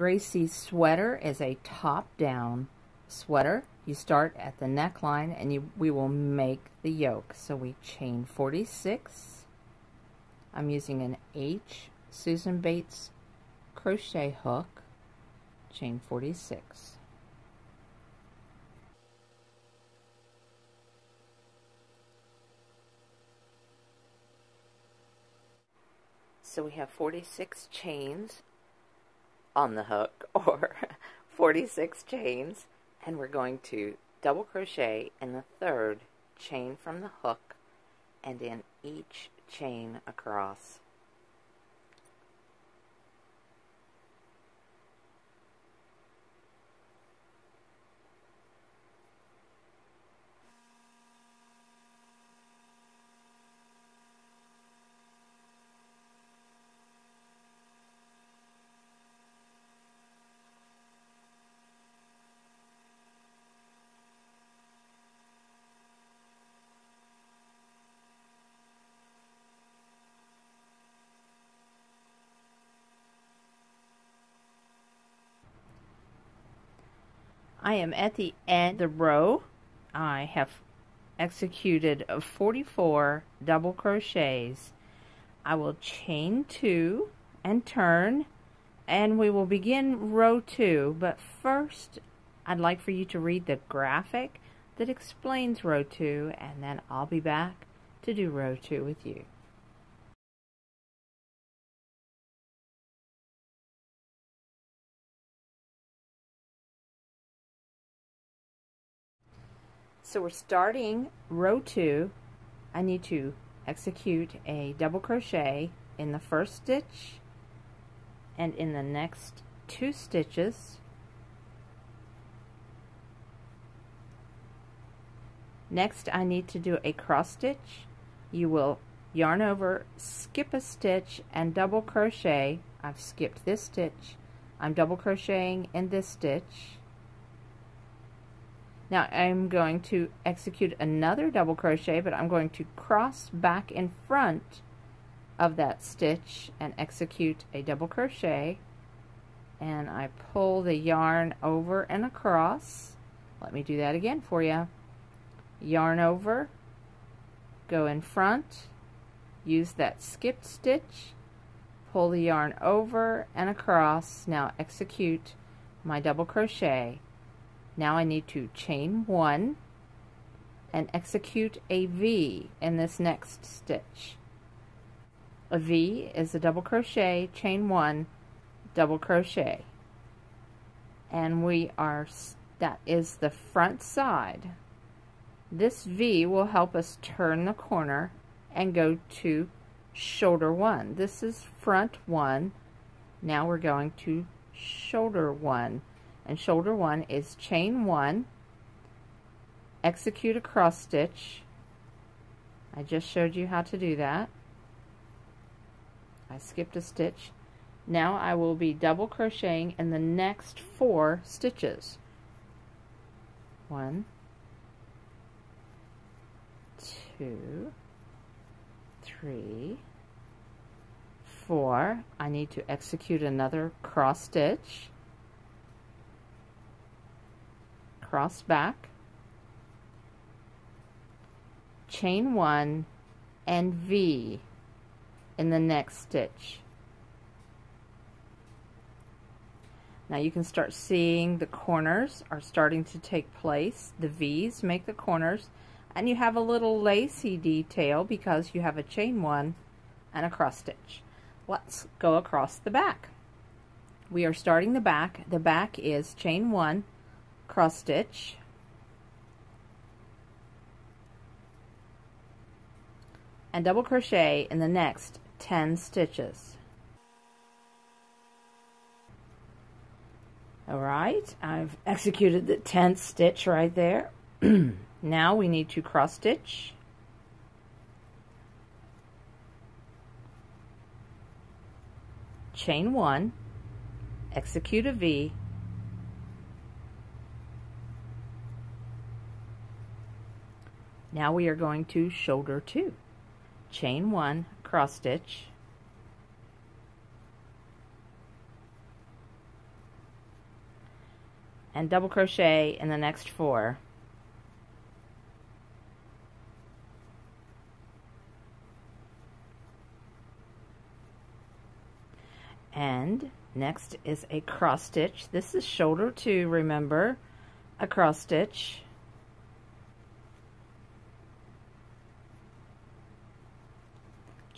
Gracie sweater is a top-down sweater. You start at the neckline and you, we will make the yoke. So we chain 46. I'm using an H Susan Bates crochet hook, chain 46. So we have 46 chains on the hook or 46 chains. And we're going to double crochet in the third chain from the hook and in each chain across I am at the end of the row. I have executed 44 double crochets. I will chain two and turn and we will begin row two but first I'd like for you to read the graphic that explains row two and then I'll be back to do row two with you. So we're starting row two. I need to execute a double crochet in the first stitch and in the next two stitches. Next I need to do a cross stitch. You will yarn over, skip a stitch, and double crochet. I've skipped this stitch. I'm double crocheting in this stitch now I'm going to execute another double crochet, but I'm going to cross back in front of that stitch and execute a double crochet. And I pull the yarn over and across. Let me do that again for you. Yarn over, go in front, use that skipped stitch, pull the yarn over and across. Now execute my double crochet now I need to chain one and execute a V in this next stitch. A V is a double crochet, chain one, double crochet. And we are, that is the front side. This V will help us turn the corner and go to shoulder one. This is front one. Now we're going to shoulder one and shoulder one is chain one, execute a cross stitch. I just showed you how to do that. I skipped a stitch. Now I will be double crocheting in the next four stitches. One, two, three, four. I need to execute another cross stitch. Cross back, chain one, and V in the next stitch. Now you can start seeing the corners are starting to take place. The V's make the corners and you have a little lacy detail because you have a chain one and a cross stitch. Let's go across the back. We are starting the back. The back is chain one, cross stitch and double crochet in the next 10 stitches. Alright, I've executed the 10th stitch right there. now we need to cross stitch. Chain 1, execute a V, Now we are going to shoulder two. Chain one, cross stitch, and double crochet in the next four. And next is a cross stitch. This is shoulder two, remember, a cross stitch.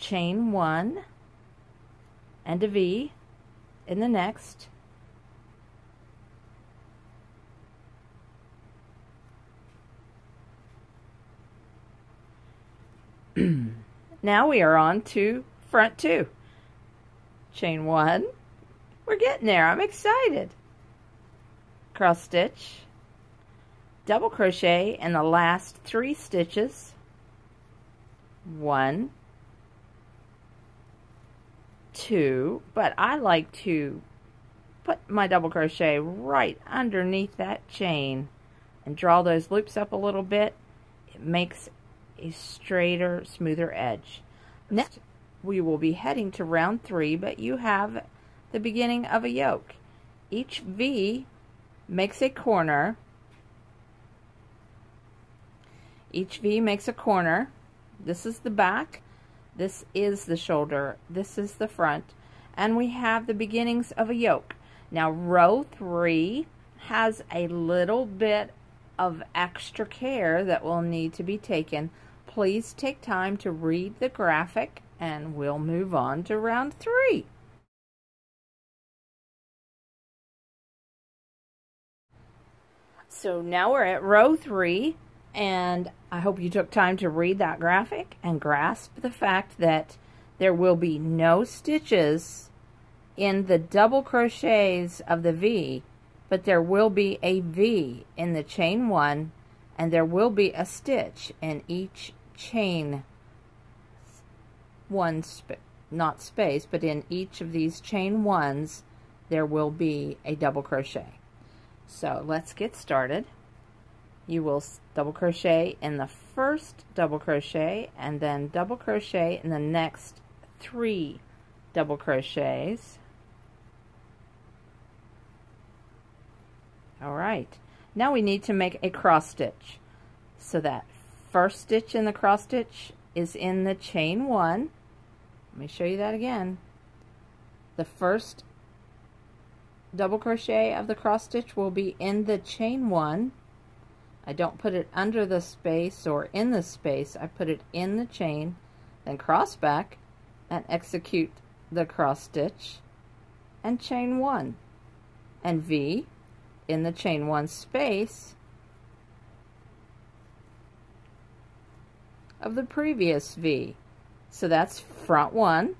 Chain one and a V in the next. now we are on to front two. Chain one. We're getting there. I'm excited. Cross stitch. Double crochet in the last three stitches. One, two, but I like to put my double crochet right underneath that chain and draw those loops up a little bit. It makes a straighter, smoother edge. Next, we will be heading to round three, but you have the beginning of a yoke. Each V makes a corner. Each V makes a corner. This is the back. This is the shoulder. This is the front. And we have the beginnings of a yoke. Now, row three has a little bit of extra care that will need to be taken. Please take time to read the graphic and we'll move on to round three. So now we're at row three and I hope you took time to read that graphic and grasp the fact that there will be no stitches in the double crochets of the V, but there will be a V in the chain one, and there will be a stitch in each chain one, sp not space, but in each of these chain ones, there will be a double crochet. So let's get started you will double crochet in the first double crochet and then double crochet in the next three double crochets. All right. Now we need to make a cross stitch. So that first stitch in the cross stitch is in the chain one. Let me show you that again. The first double crochet of the cross stitch will be in the chain one I don't put it under the space or in the space. I put it in the chain, then cross back and execute the cross stitch and chain one and V in the chain one space of the previous V. So that's front one.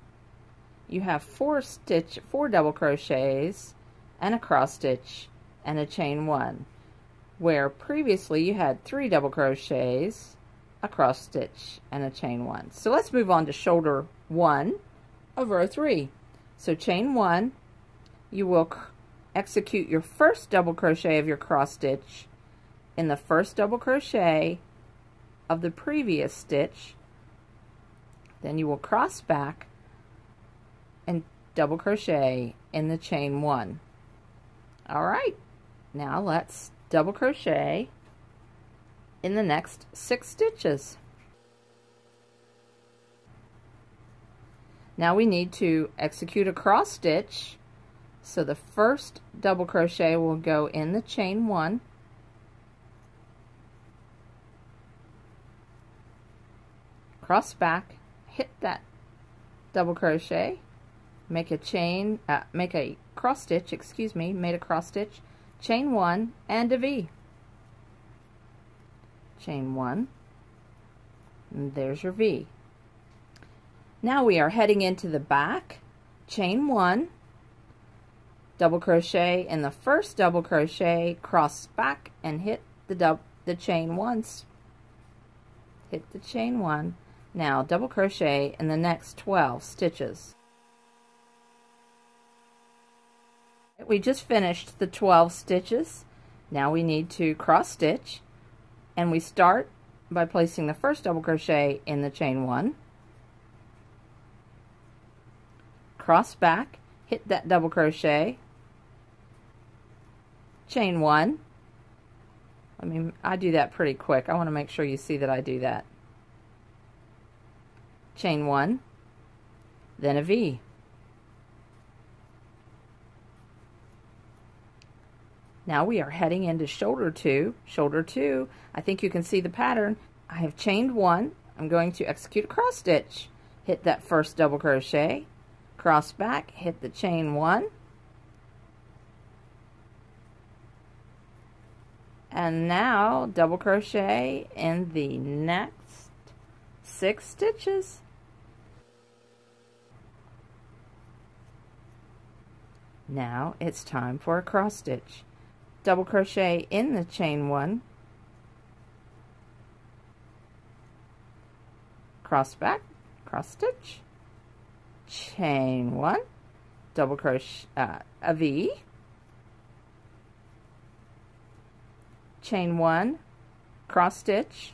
You have four stitch, four double crochets and a cross stitch and a chain one where previously you had three double crochets, a cross stitch, and a chain one. So let's move on to shoulder one of row three. So chain one, you will execute your first double crochet of your cross stitch in the first double crochet of the previous stitch. Then you will cross back and double crochet in the chain one. All right, now let's double crochet in the next six stitches. Now we need to execute a cross stitch. So the first double crochet will go in the chain one. Cross back, hit that double crochet, make a chain, uh, make a cross stitch, excuse me, made a cross stitch, chain one and a V. Chain one, and there's your V. Now we are heading into the back, chain one, double crochet in the first double crochet, cross back and hit the the chain once. Hit the chain one. Now double crochet in the next 12 stitches. We just finished the 12 stitches. Now we need to cross stitch and we start by placing the first double crochet in the chain one, cross back, hit that double crochet, chain one. I mean, I do that pretty quick. I want to make sure you see that I do that. Chain one, then a V. Now we are heading into shoulder two. Shoulder two, I think you can see the pattern. I have chained one. I'm going to execute a cross stitch. Hit that first double crochet, cross back, hit the chain one, and now double crochet in the next six stitches. Now it's time for a cross stitch. Double crochet in the chain one, cross back, cross stitch, chain one, double crochet, uh, a V, chain one, cross stitch,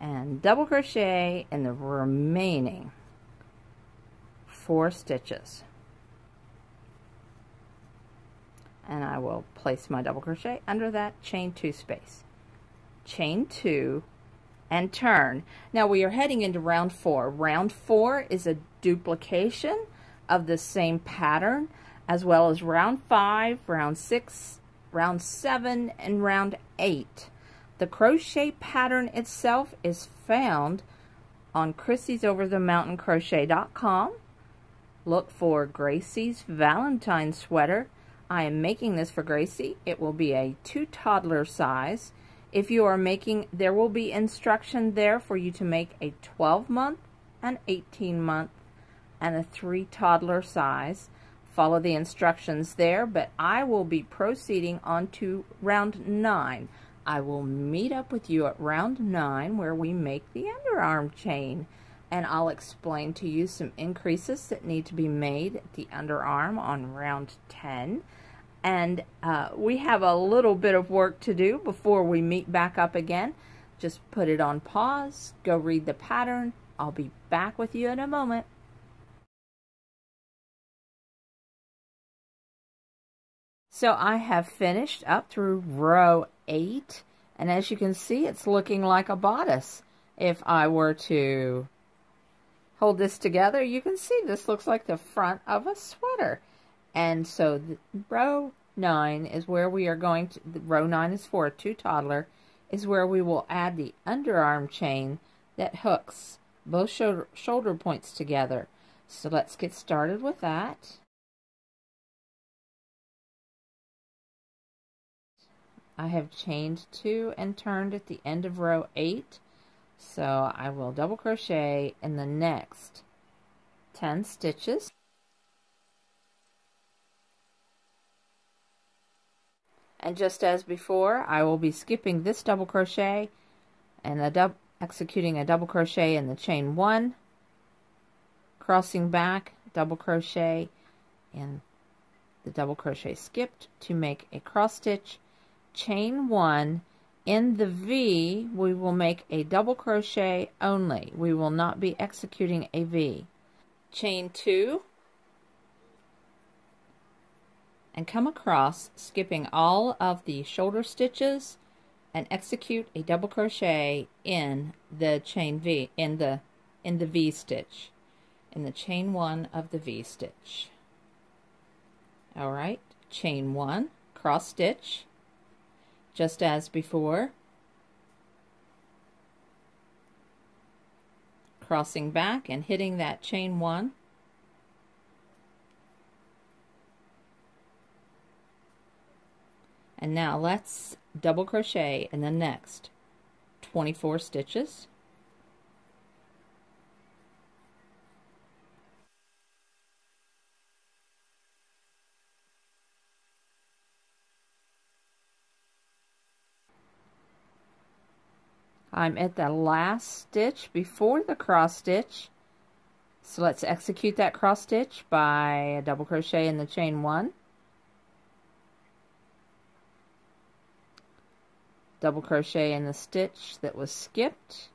and double crochet in the remaining four stitches. And I will place my double crochet under that chain two space. Chain two and turn. Now we are heading into round four. Round four is a duplication of the same pattern as well as round five, round six, round seven, and round eight. The crochet pattern itself is found on Krissy'sOverTheMountainCrochet.com. Look for Gracie's Valentine sweater. I am making this for Gracie. It will be a two toddler size. If you are making, there will be instruction there for you to make a 12 month, an 18 month, and a three toddler size. Follow the instructions there, but I will be proceeding on to round nine. I will meet up with you at round nine where we make the underarm chain and I'll explain to you some increases that need to be made at the underarm on round 10 and uh, we have a little bit of work to do before we meet back up again. Just put it on pause, go read the pattern. I'll be back with you in a moment. So I have finished up through row 8 and as you can see it's looking like a bodice. If I were to hold this together you can see this looks like the front of a sweater. And so row 9 is where we are going to, row 9 is for a two toddler, is where we will add the underarm chain that hooks both shoulder, shoulder points together. So let's get started with that. I have chained two and turned at the end of row 8. So I will double crochet in the next 10 stitches. And just as before, I will be skipping this double crochet and a executing a double crochet in the chain one, crossing back, double crochet in the double crochet skipped to make a cross stitch, chain one, in the V, we will make a double crochet only. We will not be executing a V. Chain two, and come across skipping all of the shoulder stitches and execute a double crochet in the chain V in the in the V stitch. In the chain one of the V stitch. All right chain one cross stitch just as before crossing back and hitting that chain one And now let's double crochet in the next 24 stitches. I'm at the last stitch before the cross stitch. So let's execute that cross stitch by a double crochet in the chain one. double crochet in the stitch that was skipped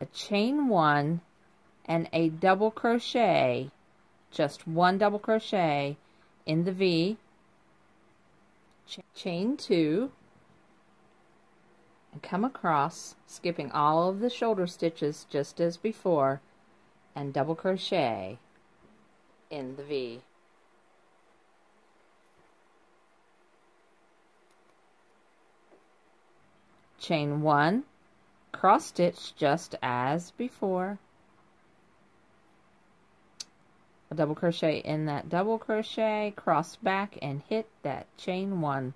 a chain one and a double crochet just one double crochet in the V ch chain two and come across skipping all of the shoulder stitches just as before and double crochet in the V. Chain one cross stitch just as before. A double crochet in that double crochet cross back and hit that chain one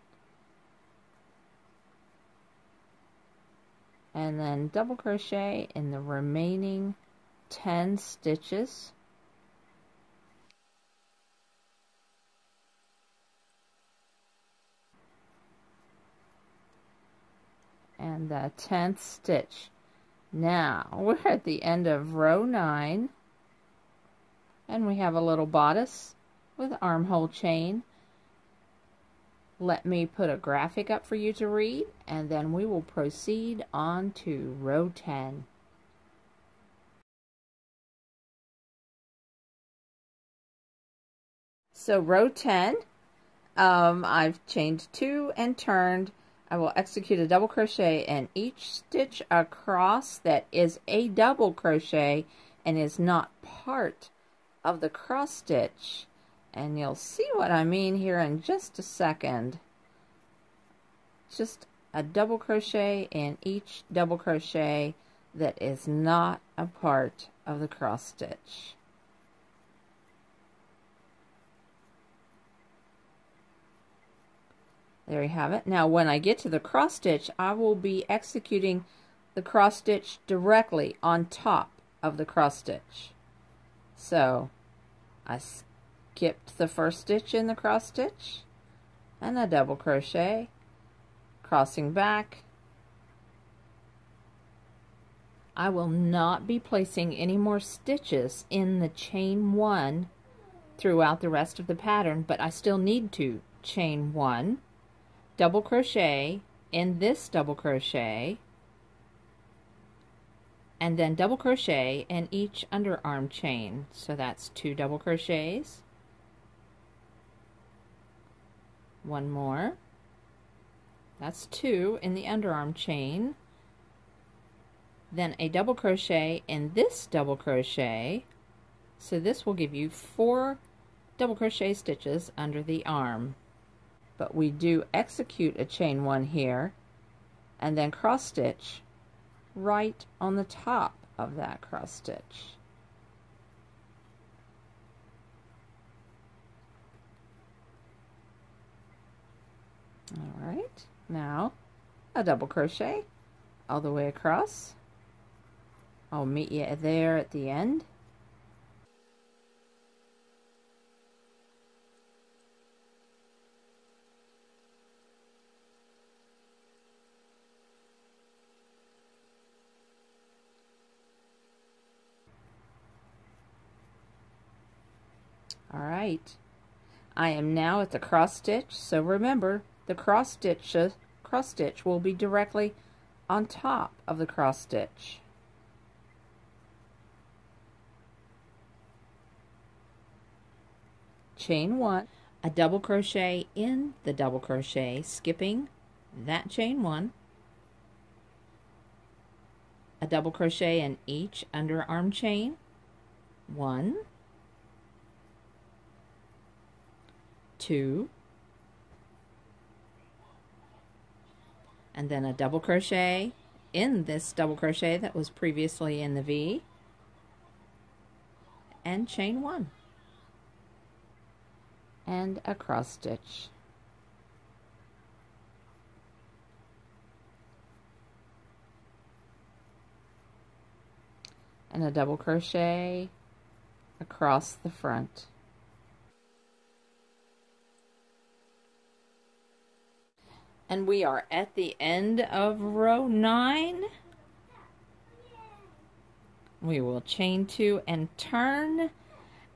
and then double crochet in the remaining 10 stitches and the 10th stitch. Now, we're at the end of row 9, and we have a little bodice with armhole chain. Let me put a graphic up for you to read, and then we will proceed on to row 10. So row 10, um, I've chained two and turned I will execute a double crochet in each stitch across that is a double crochet and is not part of the cross stitch. And you'll see what I mean here in just a second. Just a double crochet in each double crochet that is not a part of the cross stitch. There you have it. Now when I get to the cross stitch, I will be executing the cross stitch directly on top of the cross stitch. So I skipped the first stitch in the cross stitch and a double crochet, crossing back. I will not be placing any more stitches in the chain one throughout the rest of the pattern, but I still need to chain one double crochet in this double crochet and then double crochet in each underarm chain so that's two double crochets one more. That's two in the underarm chain. Then a double crochet in this double crochet. So this will give you four double crochet stitches under the arm. But we do execute a chain one here and then cross stitch right on the top of that cross stitch. All right, now a double crochet all the way across. I'll meet you there at the end. All right. I am now at the cross stitch, so remember the cross stitch, cross stitch will be directly on top of the cross stitch. Chain one, a double crochet in the double crochet, skipping that chain one, a double crochet in each underarm chain, one, two and then a double crochet in this double crochet that was previously in the V. And chain one. And a cross stitch. And a double crochet across the front And we are at the end of row 9. We will chain two and turn.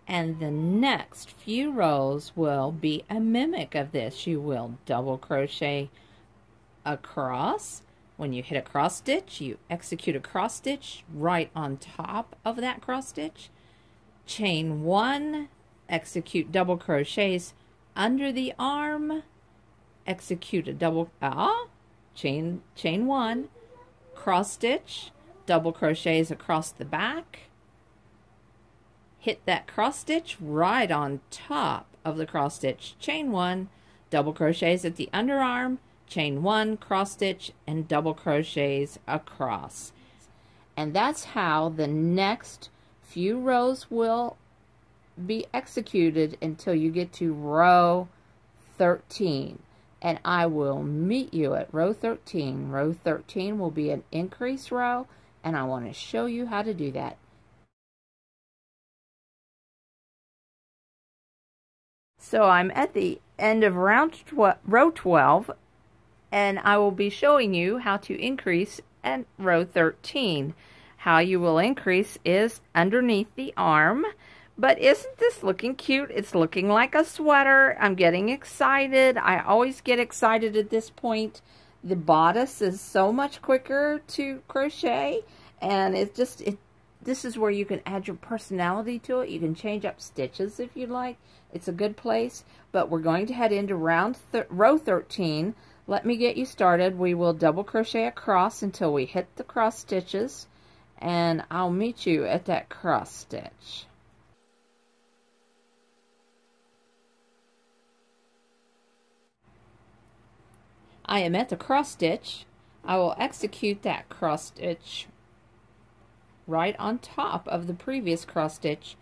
And the next few rows will be a mimic of this. You will double crochet across, When you hit a cross stitch, you execute a cross stitch right on top of that cross stitch. Chain one, execute double crochets under the arm, execute a double, ah, chain, chain one, cross stitch, double crochets across the back, hit that cross stitch right on top of the cross stitch, chain one, double crochets at the underarm, chain one, cross stitch, and double crochets across. And that's how the next few rows will be executed until you get to row 13 and I will meet you at row 13. Row 13 will be an increase row and I want to show you how to do that. So I'm at the end of round tw row 12 and I will be showing you how to increase at row 13. How you will increase is underneath the arm. But isn't this looking cute? It's looking like a sweater. I'm getting excited. I always get excited at this point. The bodice is so much quicker to crochet. And it just, it. this is where you can add your personality to it. You can change up stitches if you like. It's a good place. But we're going to head into round row 13 let me get you started. We will double crochet across until we hit the cross stitches and I'll meet you at that cross stitch. I am at the cross stitch. I will execute that cross stitch right on top of the previous cross stitch,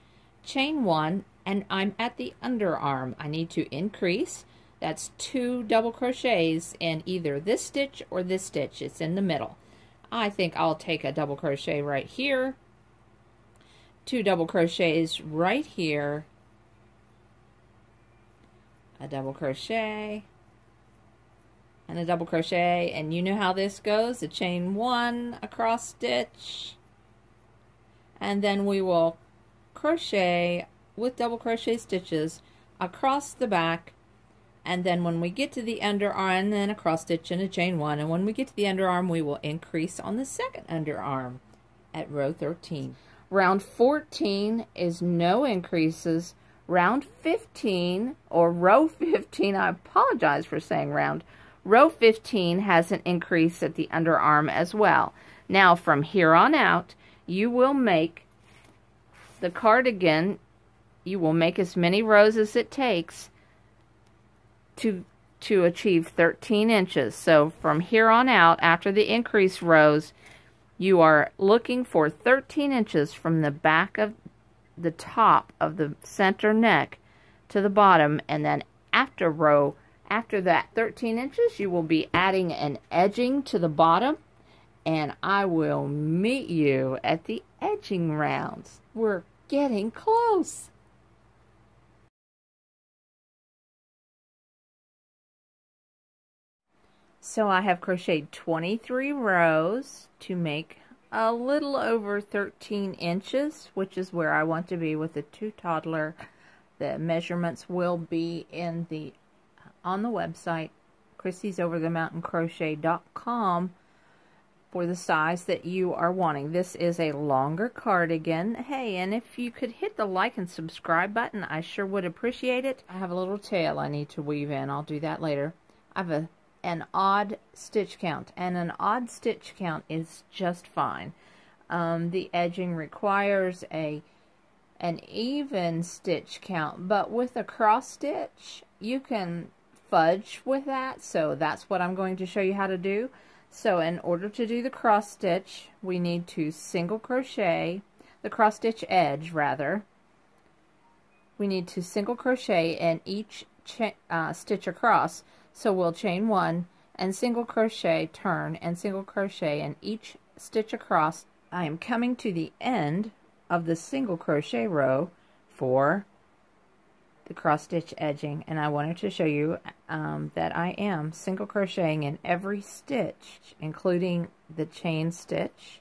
chain one, and I'm at the underarm. I need to increase that's two double crochets in either this stitch or this stitch. It's in the middle. I think I'll take a double crochet right here, two double crochets right here, a double crochet, and a double crochet, and you know how this goes, a chain one a cross stitch, and then we will crochet with double crochet stitches across the back and then when we get to the underarm, then a cross stitch and a chain one. And when we get to the underarm, we will increase on the second underarm at row 13. Round 14 is no increases. Round 15, or row 15, I apologize for saying round, row 15 has an increase at the underarm as well. Now, from here on out, you will make the cardigan, you will make as many rows as it takes to to achieve 13 inches. So from here on out, after the increase rows, you are looking for 13 inches from the back of the top of the center neck to the bottom. And then after row, after that 13 inches, you will be adding an edging to the bottom. And I will meet you at the edging rounds. We're getting close. So I have crocheted 23 rows to make a little over 13 inches, which is where I want to be with the two toddler. The measurements will be in the on the website Krissy'sOverTheMountainCrochet.com for the size that you are wanting. This is a longer cardigan. Hey, and if you could hit the like and subscribe button, I sure would appreciate it. I have a little tail I need to weave in. I'll do that later. I have a an odd stitch count, and an odd stitch count is just fine. Um, the edging requires a an even stitch count, but with a cross stitch, you can fudge with that, so that's what I'm going to show you how to do. So in order to do the cross stitch, we need to single crochet, the cross stitch edge rather, we need to single crochet in each uh, stitch across so we'll chain one and single crochet, turn, and single crochet in each stitch across. I am coming to the end of the single crochet row for the cross stitch edging and I wanted to show you um, that I am single crocheting in every stitch including the chain stitch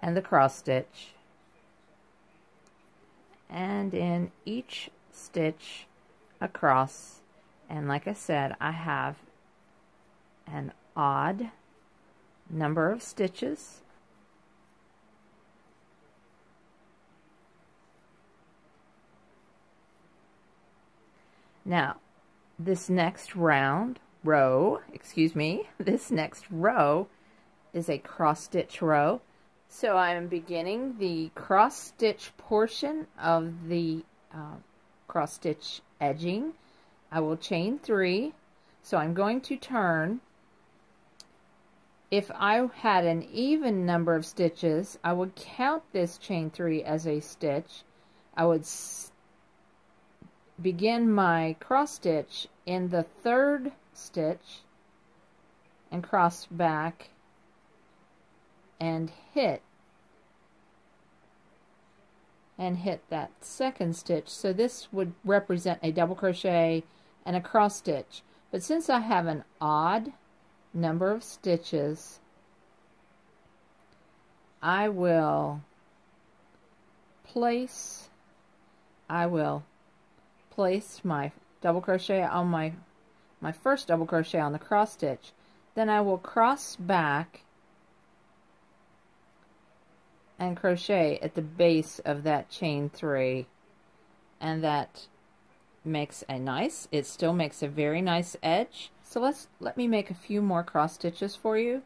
and the cross stitch and in each stitch across and like I said, I have an odd number of stitches. Now, this next round, row, excuse me, this next row is a cross stitch row. So I'm beginning the cross stitch portion of the uh, cross stitch edging. I will chain three. So I'm going to turn. If I had an even number of stitches, I would count this chain three as a stitch. I would begin my cross stitch in the third stitch and cross back and hit. And hit that second stitch. So this would represent a double crochet and a cross stitch. But since I have an odd number of stitches I will place I will place my double crochet on my my first double crochet on the cross stitch. Then I will cross back and crochet at the base of that chain three. And that makes a nice it still makes a very nice edge. So let's let me make a few more cross stitches for you.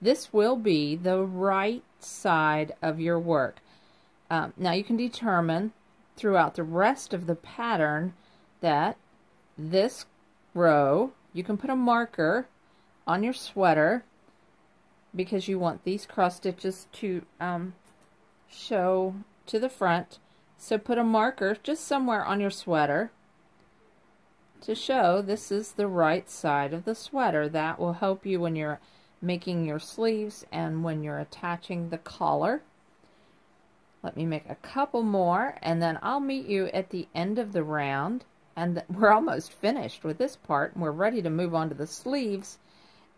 This will be the right side of your work. Um, now you can determine throughout the rest of the pattern that this row, you can put a marker on your sweater because you want these cross stitches to um, show to the front. So put a marker just somewhere on your sweater to show this is the right side of the sweater. That will help you when you're making your sleeves and when you're attaching the collar. Let me make a couple more and then I'll meet you at the end of the round and we're almost finished with this part and we're ready to move on to the sleeves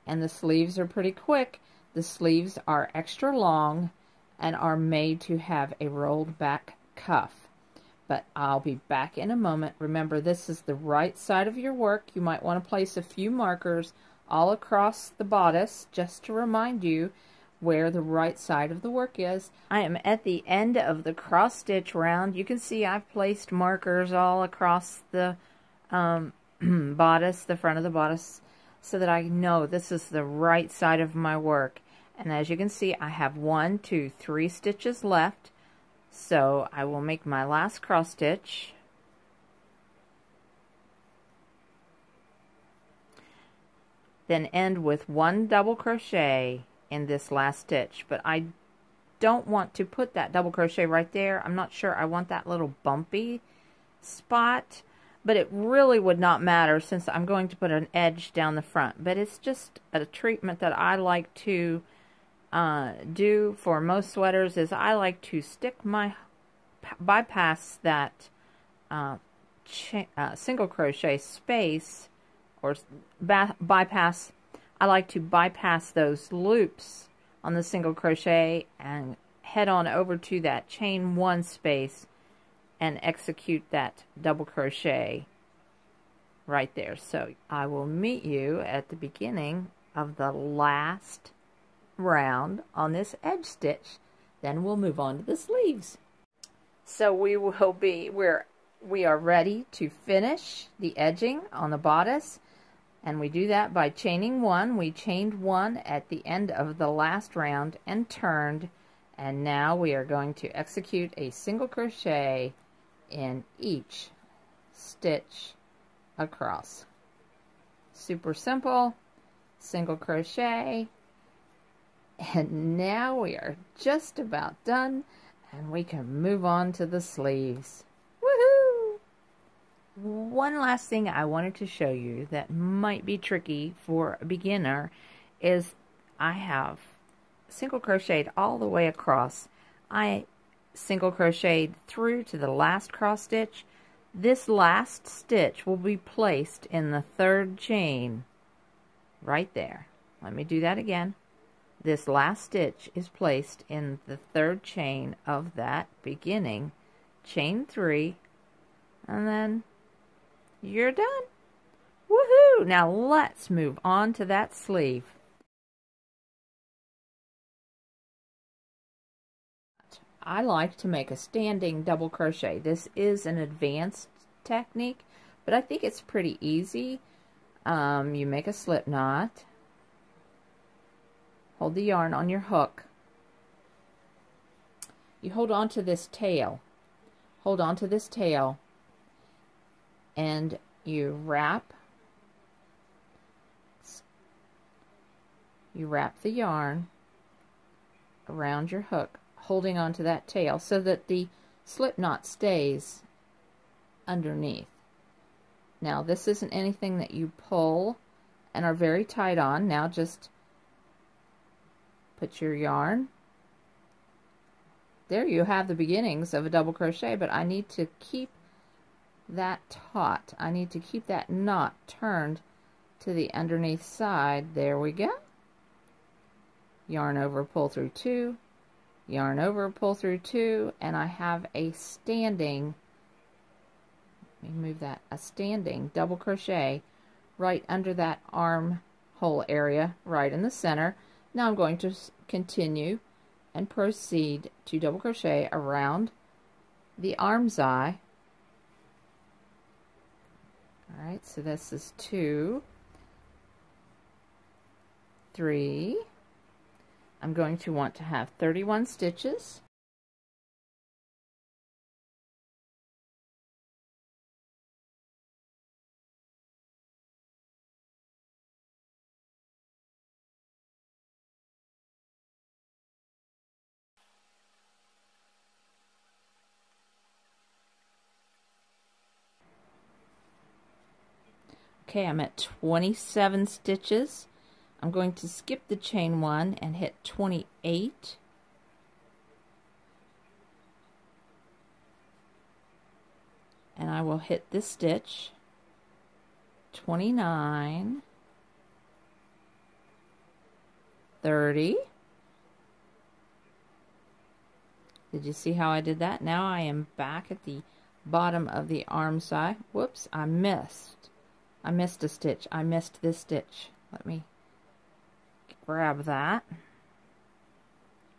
and the sleeves are pretty quick. The sleeves are extra long and are made to have a rolled back cuff. But I'll be back in a moment. Remember, this is the right side of your work. You might want to place a few markers all across the bodice just to remind you where the right side of the work is. I am at the end of the cross stitch round. You can see I've placed markers all across the um, bodice, the front of the bodice, so that I know this is the right side of my work. And as you can see, I have one, two, three stitches left. So I will make my last cross stitch. Then end with one double crochet in this last stitch but I don't want to put that double crochet right there. I'm not sure I want that little bumpy spot but it really would not matter since I'm going to put an edge down the front. But it's just a treatment that I like to uh, do for most sweaters is I like to stick my bypass that uh, uh, single crochet space or bypass I like to bypass those loops on the single crochet and head on over to that chain one space and execute that double crochet right there. So I will meet you at the beginning of the last round on this edge stitch. Then we'll move on to the sleeves. So we will be, we're, we are ready to finish the edging on the bodice. And we do that by chaining one. We chained one at the end of the last round and turned. And now we are going to execute a single crochet in each stitch across. Super simple, single crochet. And now we are just about done and we can move on to the sleeves one last thing I wanted to show you that might be tricky for a beginner is I have single crocheted all the way across. I single crocheted through to the last cross stitch. This last stitch will be placed in the third chain right there. Let me do that again. This last stitch is placed in the third chain of that beginning chain three and then you're done. Woohoo! Now let's move on to that sleeve. I like to make a standing double crochet. This is an advanced technique, but I think it's pretty easy. Um, you make a slip knot, hold the yarn on your hook, you hold on to this tail, hold on to this tail, and you wrap, you wrap the yarn around your hook, holding on to that tail so that the slip knot stays underneath. Now this isn't anything that you pull and are very tight on. Now just put your yarn. There you have the beginnings of a double crochet, but I need to keep that taut. I need to keep that knot turned to the underneath side. There we go. Yarn over, pull through two, yarn over, pull through two, and I have a standing let me move that, a standing double crochet right under that armhole area, right in the center. Now I'm going to continue and proceed to double crochet around the arm's eye. Alright, so this is two, three. I'm going to want to have 31 stitches. Okay, I'm at 27 stitches. I'm going to skip the chain one and hit 28. And I will hit this stitch, 29, 30. Did you see how I did that? Now I am back at the bottom of the arm side. Whoops, I missed. I missed a stitch. I missed this stitch. Let me grab that.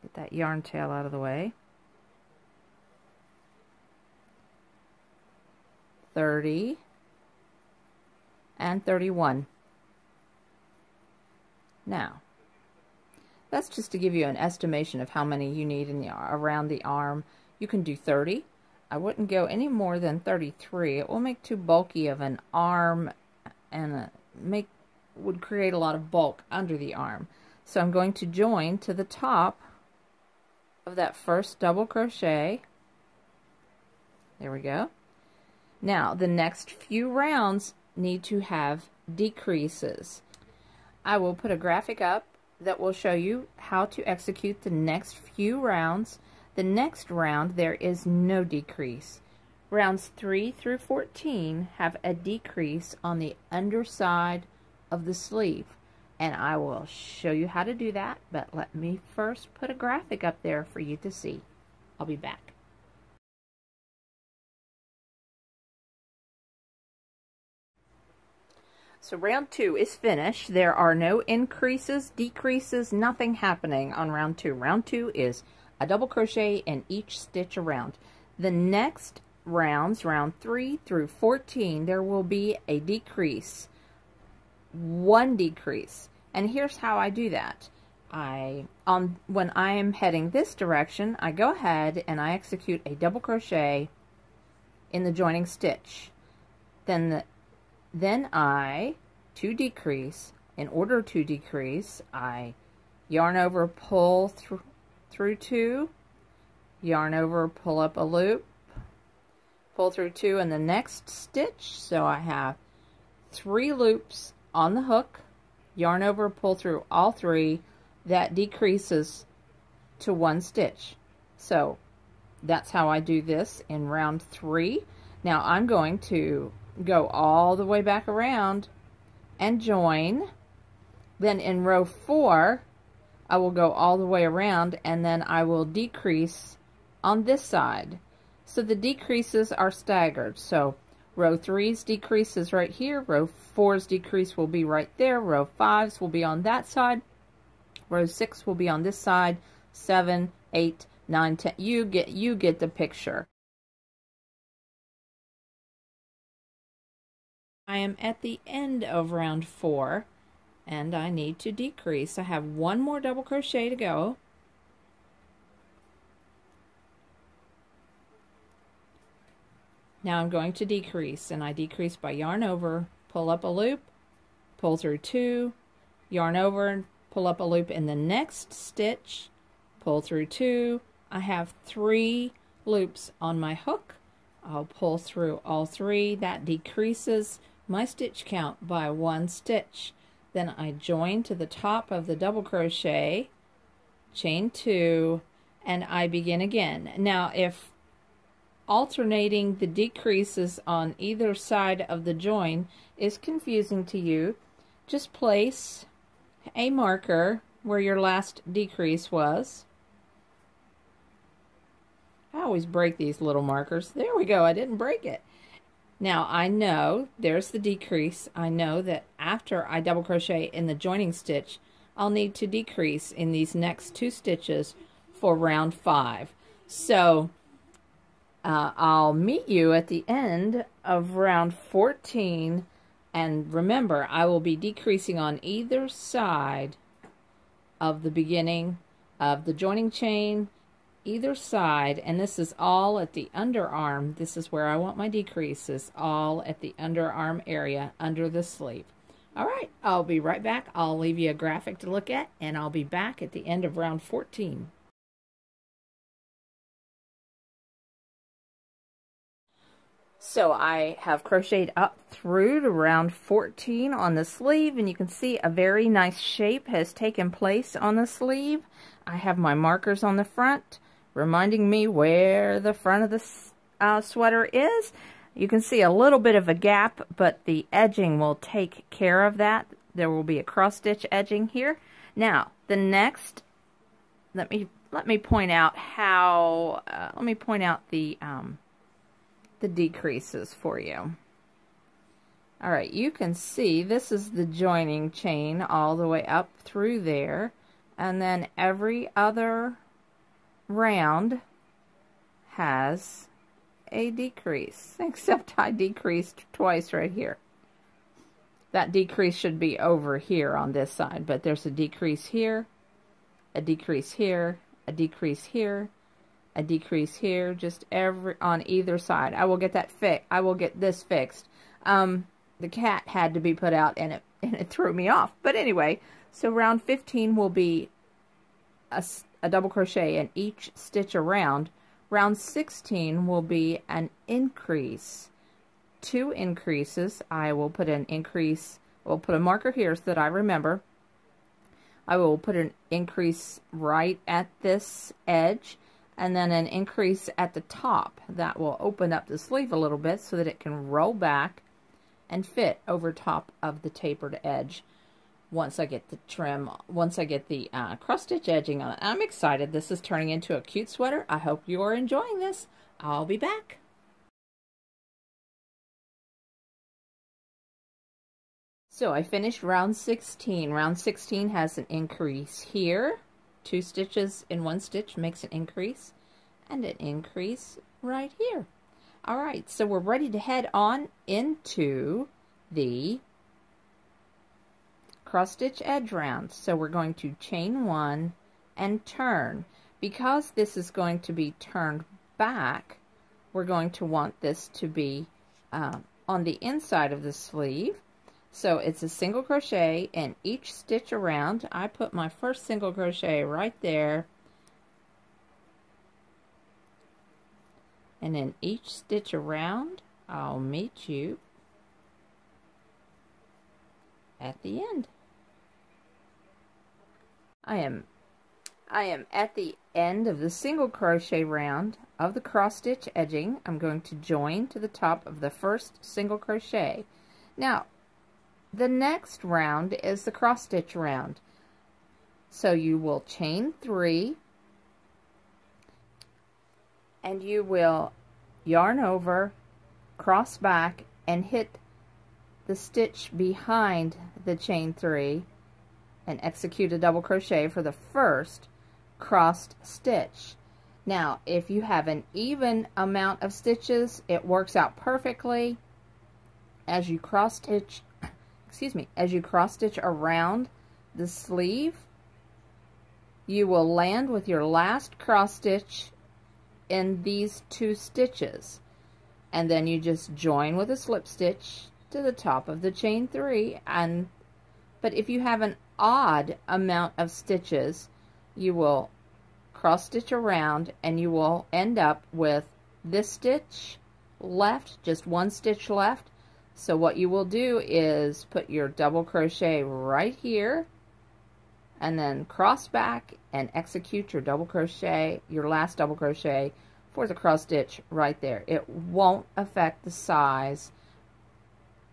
Get that yarn tail out of the way. 30 and 31. Now, that's just to give you an estimation of how many you need in the around the arm. You can do 30. I wouldn't go any more than 33. It will make too bulky of an arm and uh, make would create a lot of bulk under the arm. So I'm going to join to the top of that first double crochet. There we go. Now the next few rounds need to have decreases. I will put a graphic up that will show you how to execute the next few rounds. The next round there is no decrease. Rounds 3 through 14 have a decrease on the underside of the sleeve. And I will show you how to do that, but let me first put a graphic up there for you to see. I'll be back. So round two is finished. There are no increases, decreases, nothing happening on round two. Round two is a double crochet in each stitch around. The next rounds, round 3 through 14, there will be a decrease. One decrease. And here's how I do that. I on when I am heading this direction, I go ahead and I execute a double crochet in the joining stitch. Then the, then I to decrease, in order to decrease, I yarn over, pull through through two, yarn over, pull up a loop, pull through two in the next stitch. So I have three loops on the hook, yarn over, pull through all three. That decreases to one stitch. So that's how I do this in round three. Now I'm going to go all the way back around and join. Then in row four, I will go all the way around and then I will decrease on this side. So the decreases are staggered. So Row 3's decreases right here. Row 4's decrease will be right there. Row 5's will be on that side. Row 6 will be on this side. 7, 8, 9, 10. You get, you get the picture. I am at the end of round 4 and I need to decrease. I have one more double crochet to go. Now I'm going to decrease and I decrease by yarn over, pull up a loop, pull through two, yarn over, pull up a loop in the next stitch, pull through two. I have three loops on my hook. I'll pull through all three. That decreases my stitch count by one stitch. Then I join to the top of the double crochet, chain two, and I begin again. Now if alternating the decreases on either side of the join is confusing to you, just place a marker where your last decrease was. I always break these little markers. There we go. I didn't break it. Now I know there's the decrease. I know that after I double crochet in the joining stitch, I'll need to decrease in these next two stitches for round five. So uh, I'll meet you at the end of round 14 and remember I will be decreasing on either side of the beginning of the joining chain either side, and this is all at the underarm. This is where I want my decreases, all at the underarm area under the sleeve. All right, I'll be right back. I'll leave you a graphic to look at, and I'll be back at the end of round 14. So I have crocheted up through to round 14 on the sleeve, and you can see a very nice shape has taken place on the sleeve. I have my markers on the front reminding me where the front of the uh, sweater is. You can see a little bit of a gap, but the edging will take care of that. There will be a cross stitch edging here. Now, the next, let me let me point out how. Uh, let me point out the um, the decreases for you. All right, you can see this is the joining chain all the way up through there, and then every other round has a decrease, except I decreased twice right here. That decrease should be over here on this side, but there's a decrease here, a decrease here, a decrease here, a decrease here, just every on either side. I will get that fix. I will get this fixed. Um, the cat had to be put out, and it and it threw me off. But anyway, so round 15 will be a a double crochet in each stitch around, round 16 will be an increase. Two increases. I will put an increase, we will put a marker here so that I remember. I will put an increase right at this edge and then an increase at the top. That will open up the sleeve a little bit so that it can roll back and fit over top of the tapered edge once I get the trim, once I get the uh, cross stitch edging on it. I'm excited. This is turning into a cute sweater. I hope you are enjoying this. I'll be back. So I finished round 16. Round 16 has an increase here. Two stitches in one stitch makes an increase. And an increase right here. Alright, so we're ready to head on into the cross stitch edge round. So we're going to chain one and turn. Because this is going to be turned back, we're going to want this to be uh, on the inside of the sleeve. So it's a single crochet and each stitch around. I put my first single crochet right there. And in each stitch around, I'll meet you at the end. I am I am at the end of the single crochet round of the cross stitch edging. I'm going to join to the top of the first single crochet. Now, the next round is the cross stitch round. So you will chain three and you will yarn over, cross back, and hit the stitch behind the chain three and execute a double crochet for the first crossed stitch. Now, if you have an even amount of stitches, it works out perfectly. As you cross stitch, excuse me, as you cross stitch around the sleeve, you will land with your last cross stitch in these two stitches. And then you just join with a slip stitch to the top of the chain three. And But if you have an odd amount of stitches, you will cross stitch around and you will end up with this stitch left, just one stitch left. So what you will do is put your double crochet right here and then cross back and execute your double crochet, your last double crochet for the cross stitch right there. It won't affect the size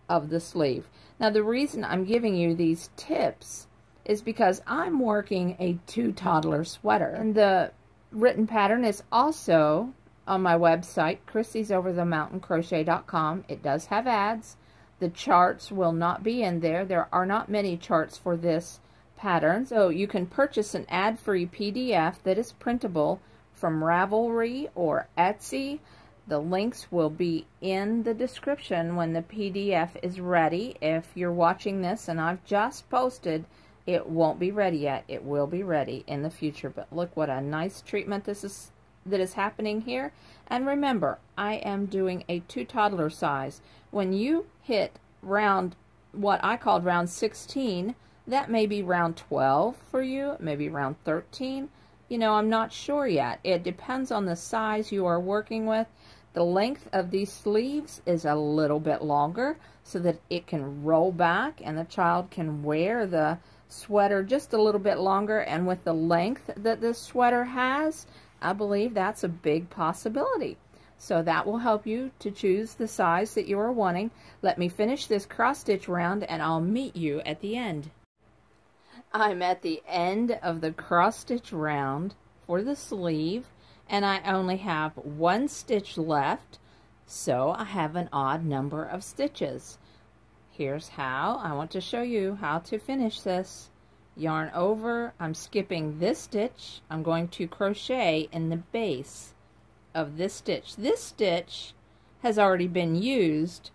of the sleeve. Now the reason I'm giving you these tips is because I'm working a two toddler sweater. And the written pattern is also on my website, Krissy'sOverTheMountainCrochet.com. It does have ads. The charts will not be in there. There are not many charts for this pattern. So you can purchase an ad-free PDF that is printable from Ravelry or Etsy. The links will be in the description when the PDF is ready. If you're watching this and I've just posted, it won't be ready yet. It will be ready in the future. But look what a nice treatment this is that is happening here. And remember, I am doing a two toddler size. When you hit round, what I called round 16, that may be round 12 for you, maybe round 13. You know, I'm not sure yet. It depends on the size you are working with. The length of these sleeves is a little bit longer so that it can roll back and the child can wear the sweater just a little bit longer. And with the length that this sweater has, I believe that's a big possibility. So that will help you to choose the size that you are wanting. Let me finish this cross stitch round and I'll meet you at the end. I'm at the end of the cross stitch round for the sleeve and I only have one stitch left so I have an odd number of stitches. Here's how. I want to show you how to finish this. Yarn over, I'm skipping this stitch. I'm going to crochet in the base of this stitch. This stitch has already been used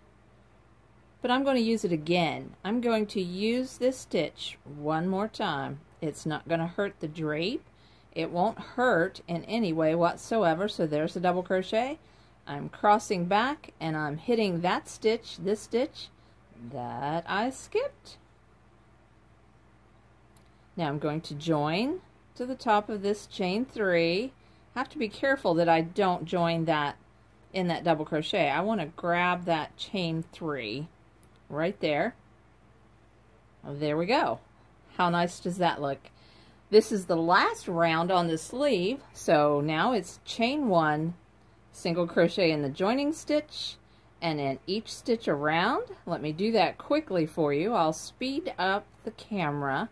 but I'm going to use it again. I'm going to use this stitch one more time. It's not going to hurt the drape. It won't hurt in any way whatsoever. So there's a double crochet. I'm crossing back and I'm hitting that stitch, this stitch, that I skipped. Now I'm going to join to the top of this chain three. Have to be careful that I don't join that in that double crochet. I want to grab that chain three right there. There we go. How nice does that look? This is the last round on the sleeve, so now it's chain one, single crochet in the joining stitch, and in each stitch around. Let me do that quickly for you. I'll speed up the camera,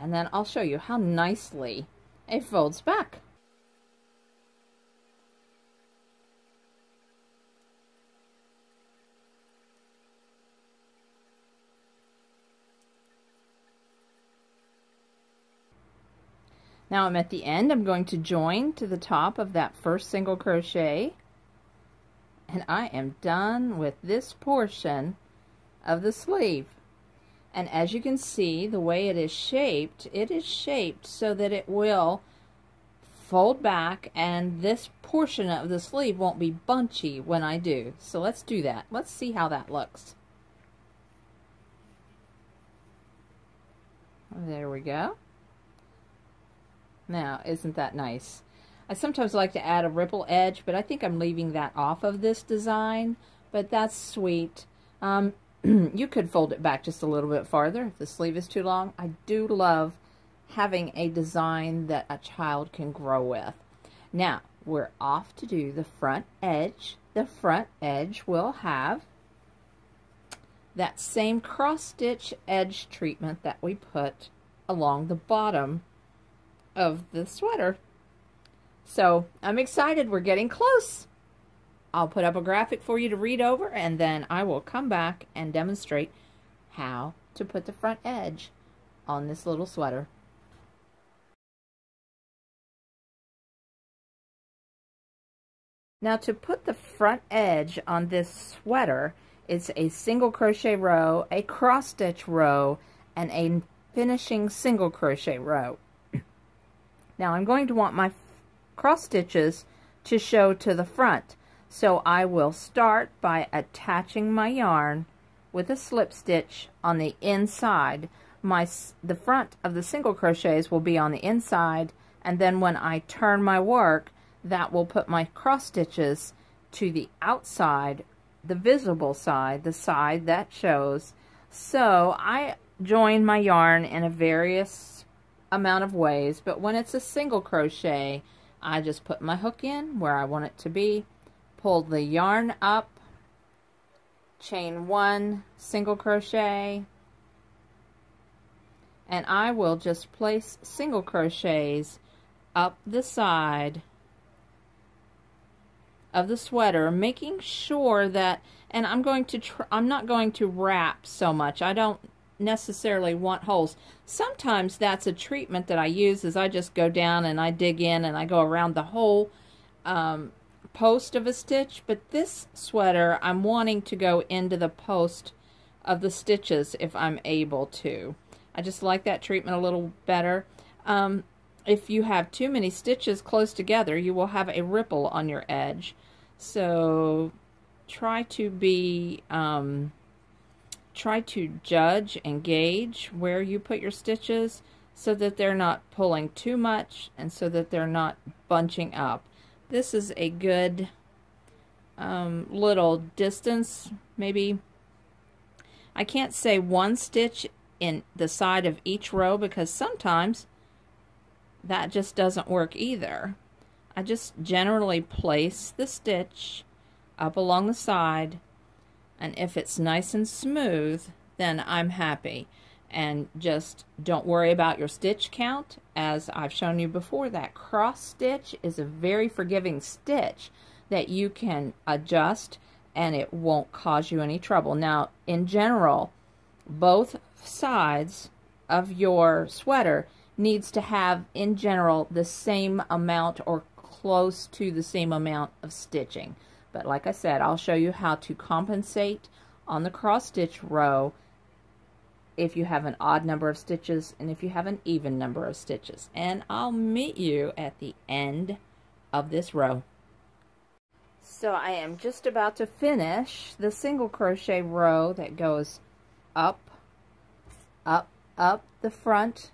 and then I'll show you how nicely it folds back. Now I'm at the end. I'm going to join to the top of that first single crochet. And I am done with this portion of the sleeve. And as you can see, the way it is shaped, it is shaped so that it will fold back and this portion of the sleeve won't be bunchy when I do. So let's do that. Let's see how that looks. There we go. Now, isn't that nice? I sometimes like to add a ripple edge, but I think I'm leaving that off of this design, but that's sweet. Um, you could fold it back just a little bit farther if the sleeve is too long. I do love having a design that a child can grow with. Now, we're off to do the front edge. The front edge will have that same cross stitch edge treatment that we put along the bottom of the sweater. So I'm excited. We're getting close. I'll put up a graphic for you to read over and then I will come back and demonstrate how to put the front edge on this little sweater. Now to put the front edge on this sweater, it's a single crochet row, a cross stitch row, and a finishing single crochet row. now I'm going to want my cross stitches to show to the front. So I will start by attaching my yarn with a slip stitch on the inside. My The front of the single crochets will be on the inside and then when I turn my work that will put my cross stitches to the outside, the visible side, the side that shows. So I join my yarn in a various amount of ways, but when it's a single crochet, I just put my hook in where I want it to be, pull the yarn up, chain one, single crochet, and I will just place single crochets up the side of the sweater, making sure that, and I'm going to, I'm not going to wrap so much. I don't necessarily want holes. Sometimes that's a treatment that I use is I just go down and I dig in and I go around the whole um, post of a stitch. But this sweater, I'm wanting to go into the post of the stitches if I'm able to. I just like that treatment a little better. Um, if you have too many stitches close together, you will have a ripple on your edge. So try to be, um, try to judge and gauge where you put your stitches so that they're not pulling too much and so that they're not bunching up. This is a good um, little distance, maybe. I can't say one stitch in the side of each row because sometimes that just doesn't work either. I just generally place the stitch up along the side and if it's nice and smooth then I'm happy and just don't worry about your stitch count as I've shown you before that cross stitch is a very forgiving stitch that you can adjust and it won't cause you any trouble now in general both sides of your sweater needs to have, in general, the same amount or close to the same amount of stitching. But like I said, I'll show you how to compensate on the cross stitch row if you have an odd number of stitches and if you have an even number of stitches. And I'll meet you at the end of this row. So I am just about to finish the single crochet row that goes up, up, up the front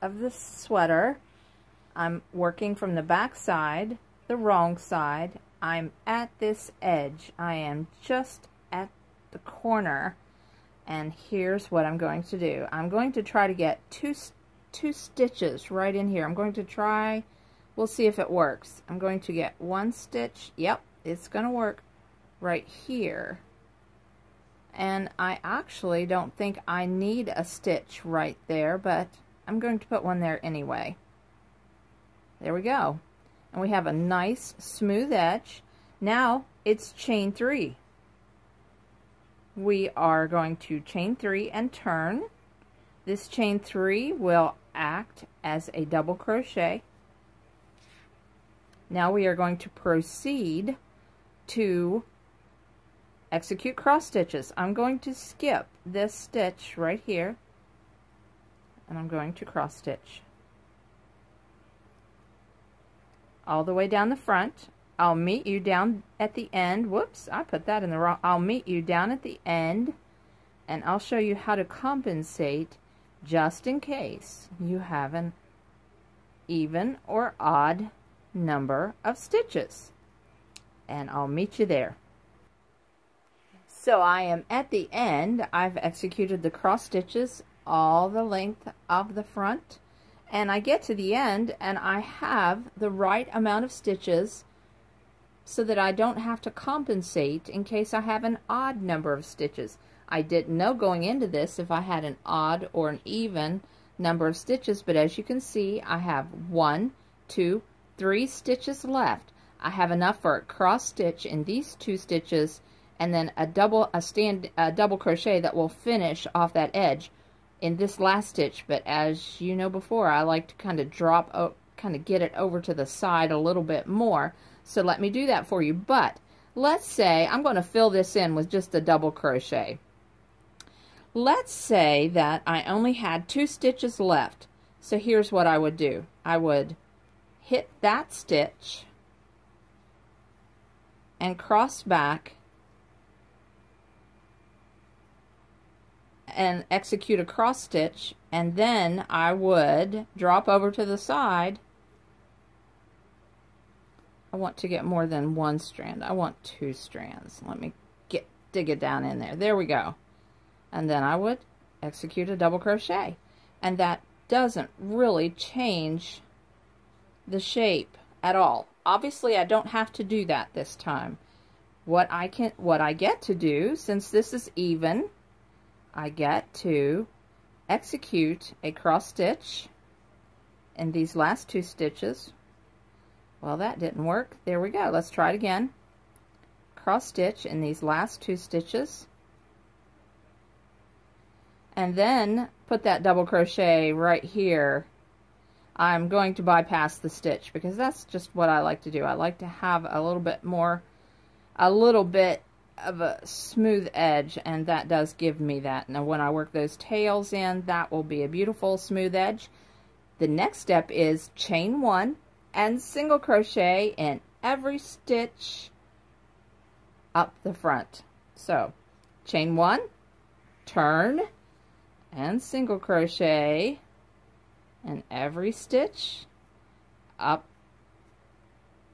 of the sweater. I'm working from the back side, the wrong side. I'm at this edge. I am just at the corner. And here's what I'm going to do. I'm going to try to get two, two stitches right in here. I'm going to try, we'll see if it works. I'm going to get one stitch. Yep, it's going to work right here. And I actually don't think I need a stitch right there, but I'm going to put one there anyway. There we go. And we have a nice smooth edge. Now it's chain three. We are going to chain three and turn. This chain three will act as a double crochet. Now we are going to proceed to execute cross stitches. I'm going to skip this stitch right here and I'm going to cross stitch all the way down the front I'll meet you down at the end. Whoops I put that in the wrong I'll meet you down at the end and I'll show you how to compensate just in case you have an even or odd number of stitches. And I'll meet you there. So I am at the end. I've executed the cross stitches all the length of the front and I get to the end and I have the right amount of stitches so that I don't have to compensate in case I have an odd number of stitches. I didn't know going into this if I had an odd or an even number of stitches, but as you can see, I have one, two, three stitches left. I have enough for a cross stitch in these two stitches and then a double a stand a double crochet that will finish off that edge in this last stitch but as you know before I like to kind of drop kind of get it over to the side a little bit more so let me do that for you. But let's say I'm going to fill this in with just a double crochet. Let's say that I only had two stitches left. So here's what I would do. I would hit that stitch and cross back and execute a cross stitch. And then I would drop over to the side I want to get more than one strand. I want two strands. Let me get dig it down in there. There we go. And then I would execute a double crochet. And that doesn't really change the shape at all. Obviously I don't have to do that this time. What I can what I get to do since this is even I get to execute a cross stitch in these last two stitches. Well, that didn't work. There we go. Let's try it again. Cross stitch in these last two stitches. And then put that double crochet right here. I'm going to bypass the stitch because that's just what I like to do. I like to have a little bit more, a little bit of a smooth edge and that does give me that. Now when I work those tails in that will be a beautiful smooth edge. The next step is chain one and single crochet in every stitch up the front. So chain one, turn and single crochet in every stitch up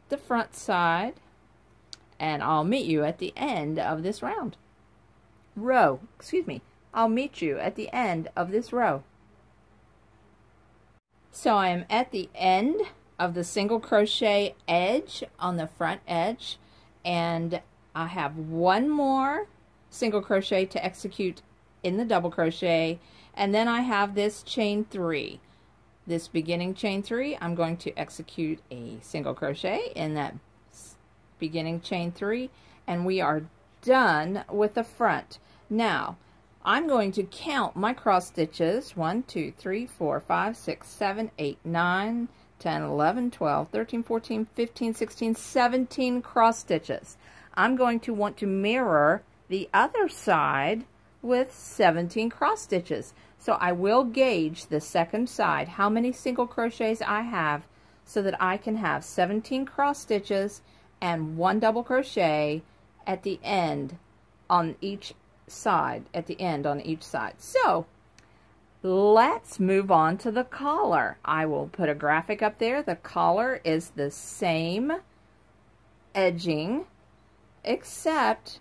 the front side and I'll meet you at the end of this round. Row, excuse me, I'll meet you at the end of this row. So I am at the end of the single crochet edge on the front edge. And I have one more single crochet to execute in the double crochet. And then I have this chain three. This beginning chain three I'm going to execute a single crochet in that beginning chain three. And we are done with the front. Now I'm going to count my cross stitches. 1 2 3 4 5 6 7 8 9 10 11 12 13 14 15 16 17 cross stitches I'm going to want to mirror the other side with 17 cross stitches so I will gauge the second side how many single crochets I have so that I can have 17 cross stitches and one double crochet at the end on each side, at the end on each side. So, let's move on to the collar. I will put a graphic up there. The collar is the same edging, except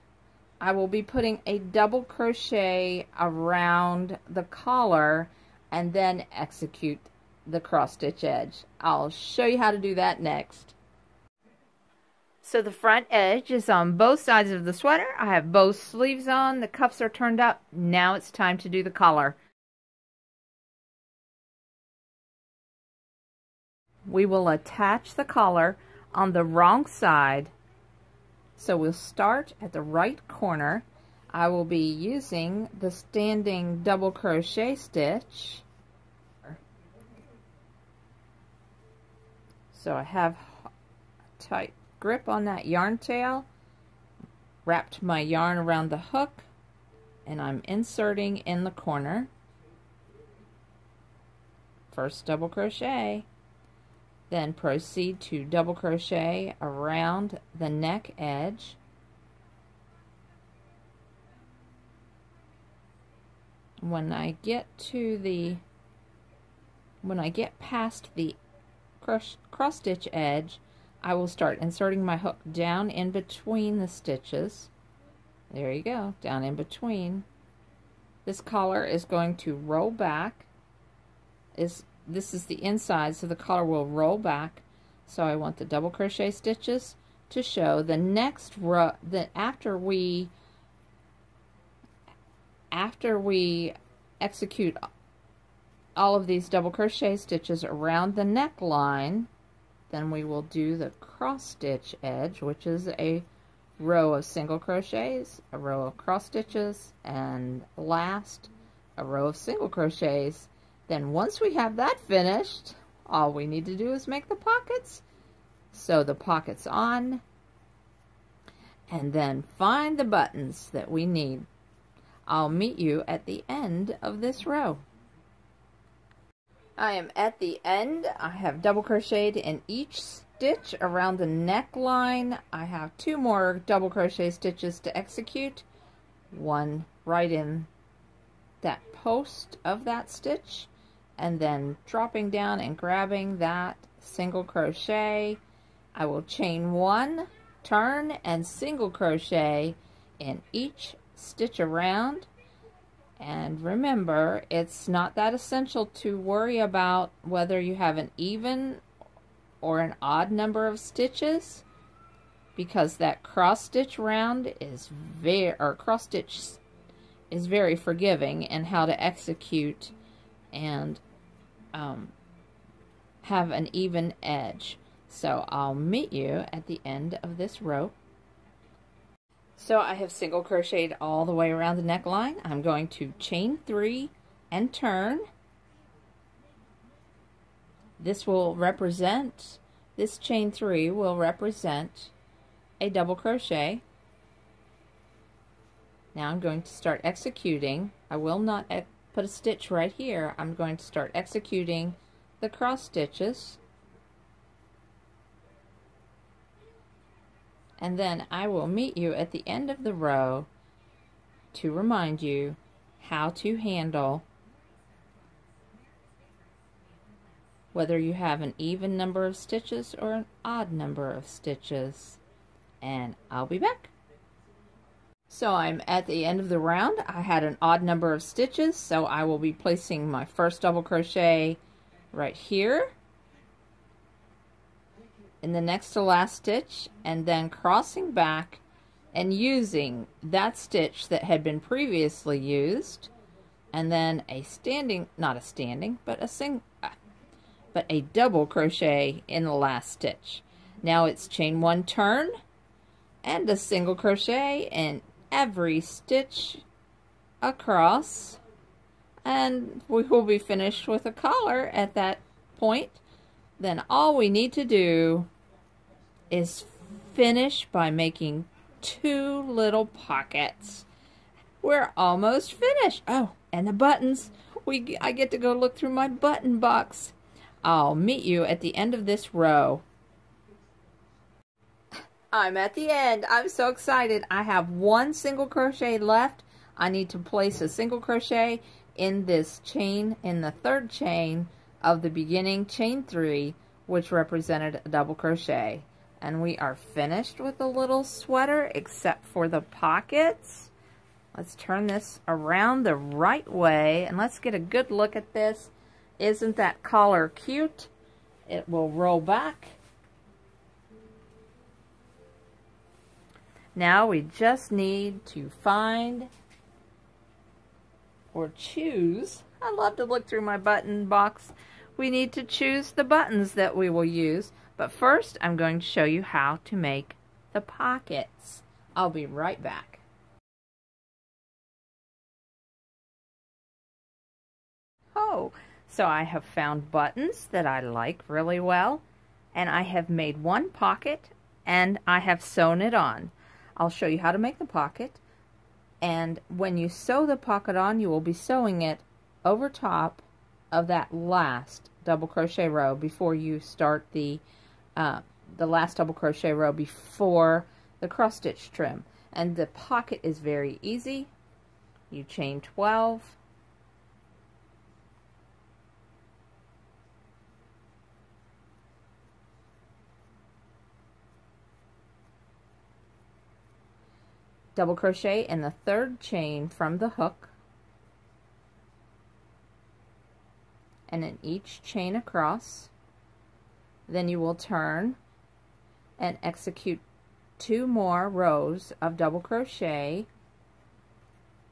I will be putting a double crochet around the collar and then execute the cross stitch edge. I'll show you how to do that next. So the front edge is on both sides of the sweater. I have both sleeves on. The cuffs are turned up. Now it's time to do the collar. We will attach the collar on the wrong side. So we'll start at the right corner. I will be using the standing double crochet stitch. So I have a tight grip on that yarn tail, wrapped my yarn around the hook, and I'm inserting in the corner. First double crochet, then proceed to double crochet around the neck edge. When I get to the, when I get past the cross, cross stitch edge, I will start inserting my hook down in between the stitches. There you go, down in between. This collar is going to roll back. Is This is the inside, so the collar will roll back. So I want the double crochet stitches to show the next row, that after we, after we execute all of these double crochet stitches around the neckline, then we will do the cross stitch edge, which is a row of single crochets, a row of cross stitches, and last, a row of single crochets. Then once we have that finished, all we need to do is make the pockets. Sew the pockets on, and then find the buttons that we need. I'll meet you at the end of this row. I am at the end. I have double crocheted in each stitch around the neckline. I have two more double crochet stitches to execute. One right in that post of that stitch and then dropping down and grabbing that single crochet. I will chain one, turn, and single crochet in each stitch around and remember, it's not that essential to worry about whether you have an even or an odd number of stitches because that cross stitch round is very, or cross stitch is very forgiving in how to execute and um, have an even edge. So I'll meet you at the end of this row. So I have single crocheted all the way around the neckline. I'm going to chain three and turn. This will represent, this chain three will represent a double crochet. Now I'm going to start executing. I will not put a stitch right here. I'm going to start executing the cross stitches. and then I will meet you at the end of the row to remind you how to handle whether you have an even number of stitches or an odd number of stitches and I'll be back. So I'm at the end of the round. I had an odd number of stitches so I will be placing my first double crochet right here. In the next to last stitch and then crossing back and using that stitch that had been previously used. And then a standing not a standing but a sing uh, but a double crochet in the last stitch. Now it's chain one turn and a single crochet in every stitch across and we will be finished with a collar at that point then all we need to do is finish by making two little pockets. We're almost finished. Oh, and the buttons. We I get to go look through my button box. I'll meet you at the end of this row. I'm at the end. I'm so excited. I have one single crochet left. I need to place a single crochet in this chain, in the third chain of the beginning chain three, which represented a double crochet. And we are finished with the little sweater except for the pockets. Let's turn this around the right way and let's get a good look at this. Isn't that collar cute? It will roll back. Now we just need to find or choose. I love to look through my button box we need to choose the buttons that we will use. But first, I'm going to show you how to make the pockets. I'll be right back. Oh, so I have found buttons that I like really well. And I have made one pocket and I have sewn it on. I'll show you how to make the pocket. And when you sew the pocket on, you will be sewing it over top of that last double crochet row before you start the uh, the last double crochet row before the cross stitch trim and the pocket is very easy you chain 12 double crochet in the third chain from the hook. And in each chain across. Then you will turn and execute two more rows of double crochet.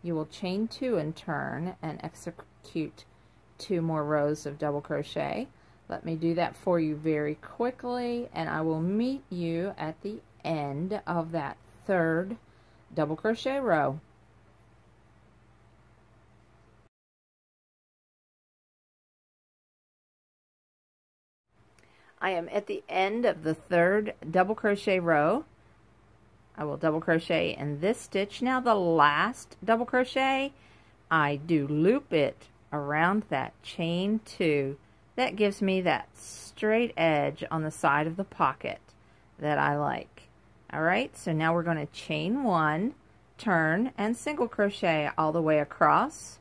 You will chain two and turn and execute two more rows of double crochet. Let me do that for you very quickly and I will meet you at the end of that third double crochet row. I am at the end of the third double crochet row. I will double crochet in this stitch. Now the last double crochet, I do loop it around that chain two. That gives me that straight edge on the side of the pocket that I like. Alright, so now we're going to chain one, turn, and single crochet all the way across.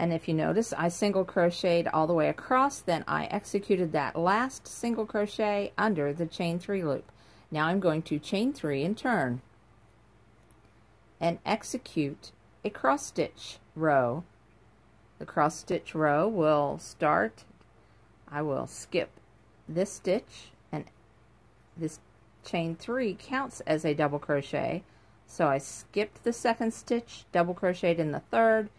And if you notice, I single crocheted all the way across, then I executed that last single crochet under the chain three loop. Now I'm going to chain three and turn and execute a cross stitch row. The cross stitch row will start, I will skip this stitch and this chain three counts as a double crochet. So I skipped the second stitch, double crocheted in the third,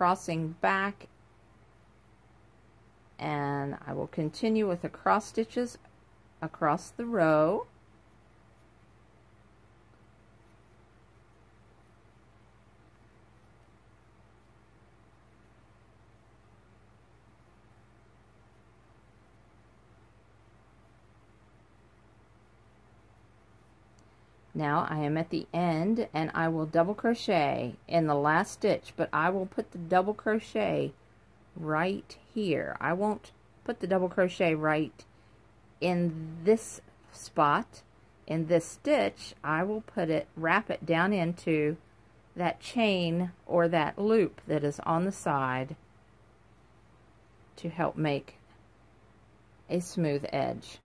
crossing back. And I will continue with the cross stitches across the row Now I am at the end and I will double crochet in the last stitch, but I will put the double crochet right here. I won't put the double crochet right in this spot. In this stitch, I will put it, wrap it down into that chain or that loop that is on the side to help make a smooth edge.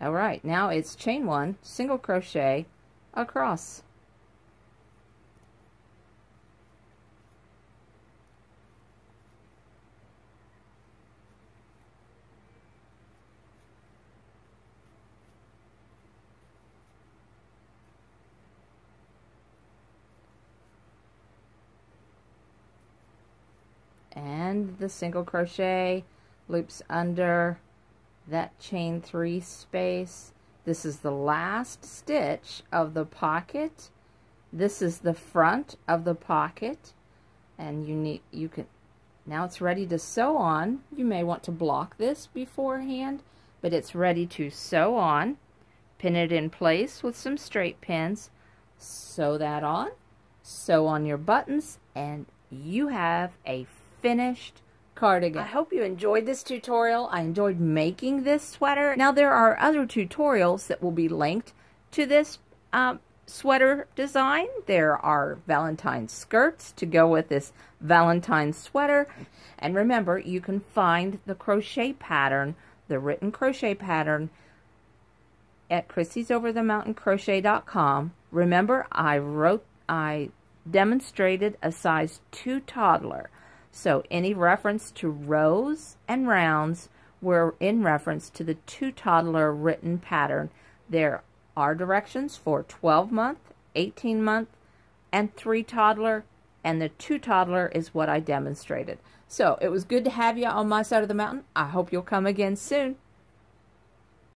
All right, now it's chain one, single crochet across. and the single crochet loops under that chain three space. This is the last stitch of the pocket. This is the front of the pocket. And you need, you can, now it's ready to sew on. You may want to block this beforehand, but it's ready to sew on. Pin it in place with some straight pins. Sew that on. Sew on your buttons, and you have a finished cardigan. I hope you enjoyed this tutorial. I enjoyed making this sweater. Now there are other tutorials that will be linked to this um, sweater design. There are Valentine skirts to go with this Valentine sweater. And remember, you can find the crochet pattern, the written crochet pattern, at Krissy'sOverTheMountainCrochet.com. Remember, I wrote, I demonstrated a size 2 toddler. So any reference to rows and rounds were in reference to the two toddler written pattern. There are directions for 12 month, 18 month, and three toddler, and the two toddler is what I demonstrated. So it was good to have you on my side of the mountain. I hope you'll come again soon.